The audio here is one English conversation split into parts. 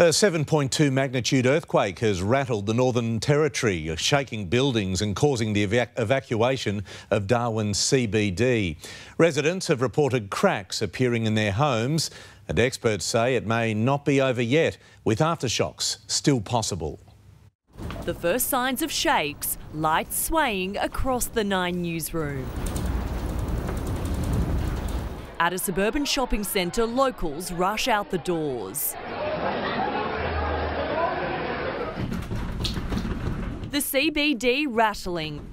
A 7.2 magnitude earthquake has rattled the Northern Territory, shaking buildings and causing the evac evacuation of Darwin's CBD. Residents have reported cracks appearing in their homes, and experts say it may not be over yet, with aftershocks still possible. The first signs of shakes, lights swaying across the Nine newsroom. At a suburban shopping centre, locals rush out the doors. The CBD rattling,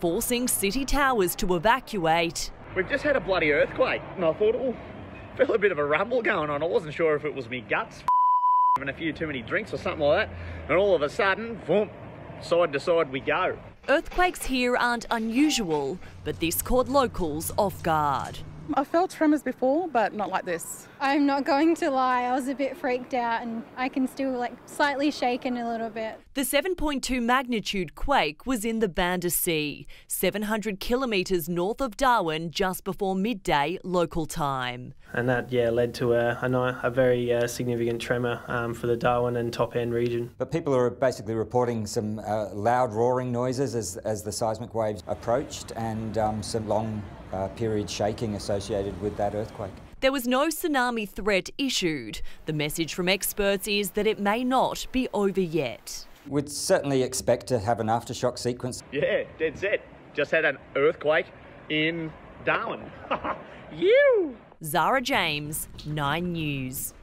forcing city towers to evacuate. We've just had a bloody earthquake, and I thought, oh, felt a bit of a rumble going on. I wasn't sure if it was me guts having a few too many drinks or something like that. And all of a sudden, boom, side to side we go. Earthquakes here aren't unusual, but this caught locals off guard. I felt tremors before, but not like this. I'm not going to lie, I was a bit freaked out and I can still like slightly shaken a little bit. The 7.2 magnitude quake was in the Banda Sea, 700 kilometres north of Darwin just before midday local time. And that, yeah, led to a, a, a very uh, significant tremor um, for the Darwin and top end region. But people are basically reporting some uh, loud roaring noises as, as the seismic waves approached and um, some long uh, period shaking associated with that earthquake. There was no tsunami threat issued. The message from experts is that it may not be over yet. We'd certainly expect to have an aftershock sequence. Yeah, dead set. Just had an earthquake in Darwin. you! Zara James, 9 News.